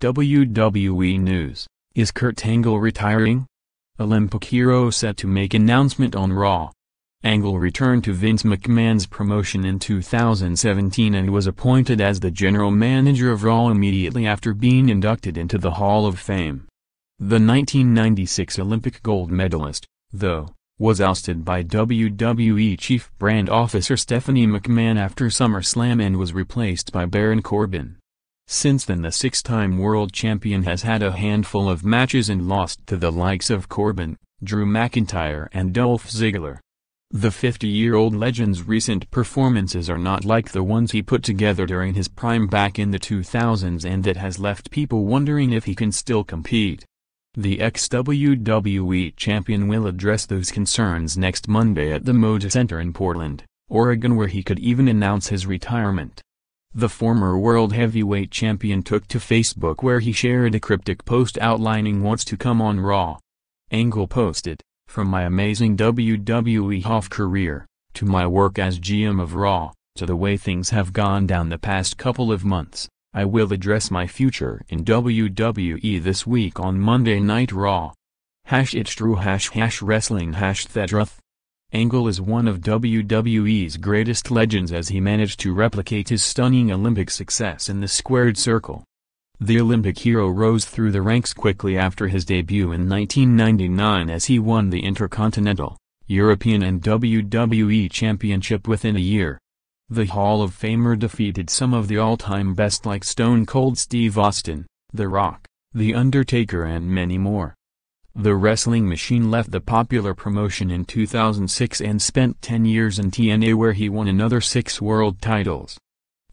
WWE News Is Kurt Angle retiring? Olympic hero set to make announcement on Raw. Angle returned to Vince McMahon's promotion in 2017 and was appointed as the general manager of Raw immediately after being inducted into the Hall of Fame. The 1996 Olympic gold medalist, though, was ousted by WWE Chief Brand Officer Stephanie McMahon after SummerSlam and was replaced by Baron Corbin. Since then the six-time world champion has had a handful of matches and lost to the likes of Corbin, Drew McIntyre and Dolph Ziggler. The 50-year-old legend's recent performances are not like the ones he put together during his prime back in the 2000s and that has left people wondering if he can still compete. The ex-WWE champion will address those concerns next Monday at the Moda Center in Portland, Oregon where he could even announce his retirement. The former World Heavyweight Champion took to Facebook where he shared a cryptic post outlining what's to come on Raw. Angle posted, from my amazing WWE Hoff career, to my work as GM of Raw, to the way things have gone down the past couple of months, I will address my future in WWE this week on Monday Night Raw. Hash it's true hash hash wrestling hash Thedruth. Angle is one of WWE's greatest legends as he managed to replicate his stunning Olympic success in the squared circle. The Olympic hero rose through the ranks quickly after his debut in 1999 as he won the Intercontinental, European and WWE Championship within a year. The Hall of Famer defeated some of the all-time best like Stone Cold Steve Austin, The Rock, The Undertaker and many more. The Wrestling Machine left the popular promotion in 2006 and spent 10 years in TNA where he won another six world titles.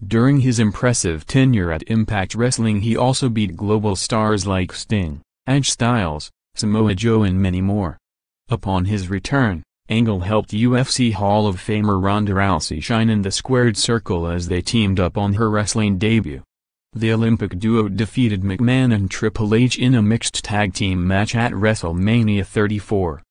During his impressive tenure at Impact Wrestling he also beat global stars like Sting, AJ Styles, Samoa Joe and many more. Upon his return, Angle helped UFC Hall of Famer Ronda Rousey shine in the squared circle as they teamed up on her wrestling debut. The Olympic duo defeated McMahon and Triple H in a mixed tag team match at WrestleMania 34.